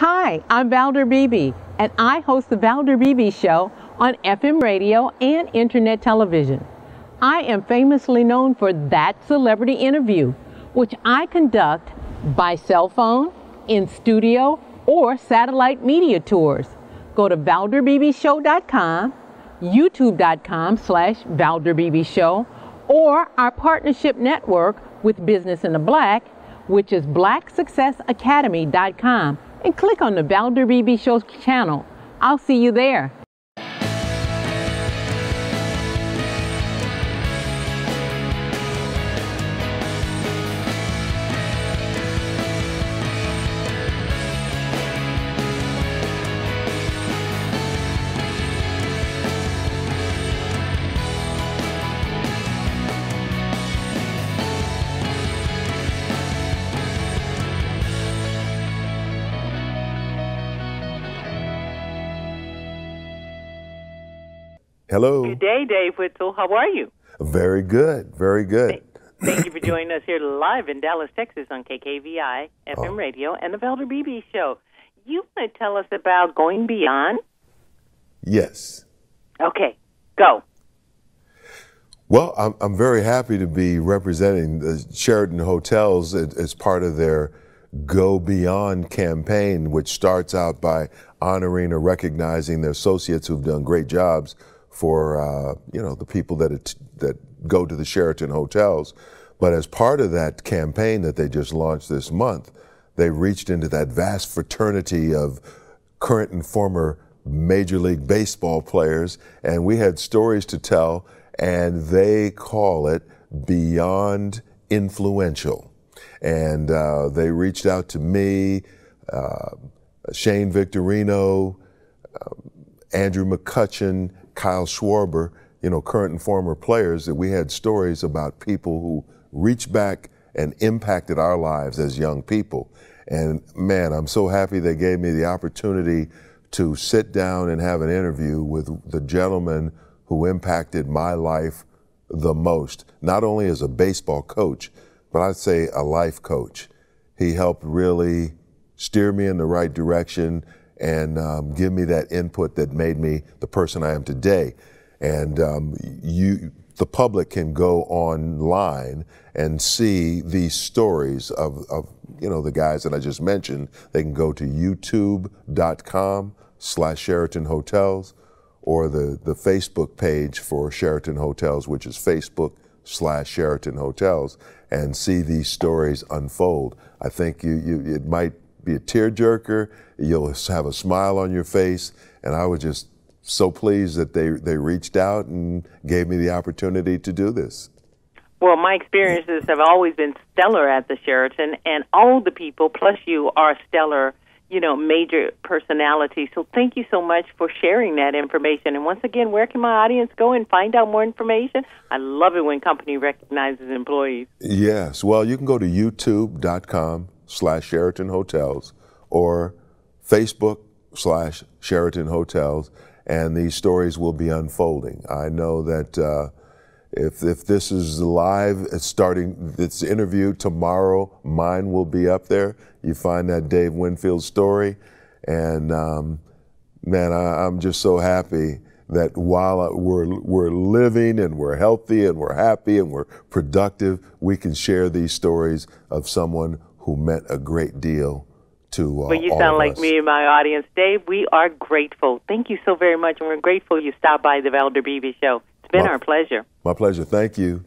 Hi, I'm Valder Beebe, and I host the Valder Beebe Show on FM radio and internet television. I am famously known for that celebrity interview, which I conduct by cell phone, in studio, or satellite media tours. Go to valderbeebeshow.com, youtube.com slash valderbeebeshow, or our partnership network with Business in the Black, which is blacksuccessacademy.com, and click on the Valder Beebe Show channel. I'll see you there. Hello. Good day, Dave Whitzel. How are you? Very good. Very good. Thank you for joining us here live in Dallas, Texas on KKVI FM Oh. radio and the Valder Beebe Show. You want to tell us about going beyond? Yes. Okay, go. Well, I'm, I'm very happy to be representing the Sheraton Hotels as, as part of their Go Beyond campaign, which starts out by honoring or recognizing their associates who've done great jobs for uh, you know the people that it, that go to the Sheraton hotels. But as part of that campaign that they just launched this month, they reached into that vast fraternity of current and former Major League Baseball players, and we had stories to tell, and they call it Beyond Influential. And uh, they reached out to me, uh, Shane Victorino, Andrew McCutchen, Kyle Schwarber, you know, current and former players, that we had stories about people who reached back and impacted our lives as young people. And man, I'm so happy they gave me the opportunity to sit down and have an interview with the gentleman who impacted my life the most, not only as a baseball coach, but I'd say a life coach. He helped really steer me in the right direction and um, give me that input that made me the person I am today. And um, you, the public can go online and see these stories of, of, you know, the guys that I just mentioned. They can go to youtube.com slash Sheraton Hotels or the, the Facebook page for Sheraton Hotels, which is Facebook slash Sheraton Hotels, and see these stories unfold. I think you, you it might be a tearjerker. You'll have a smile on your face, and I was just so pleased that they they reached out and gave me the opportunity to do this. Well, my experiences have always been stellar at the Sheraton, and all the people, plus you, are stellar, you know, major personalities. So thank you so much for sharing that information. And once again, where can my audience go and find out more information? I love it when company recognizes employees. Yes, well, you can go to youtube.com slash Sheraton Hotels or Facebook slash Sheraton Hotels, and these stories will be unfolding. I know that uh, if, if this is live, it's starting this interview tomorrow, mine will be up there. You find that Dave Winfield story, and um, man, I, I'm just so happy that while we're, we're living and we're healthy and we're happy and we're productive, we can share these stories of someone who meant a great deal to uh, Well, you sound like us. me and my audience. Dave, we are grateful. Thank you so very much, and we're grateful you stopped by the Valder Beebe Show. It's been Well- our pleasure. My pleasure. Thank you.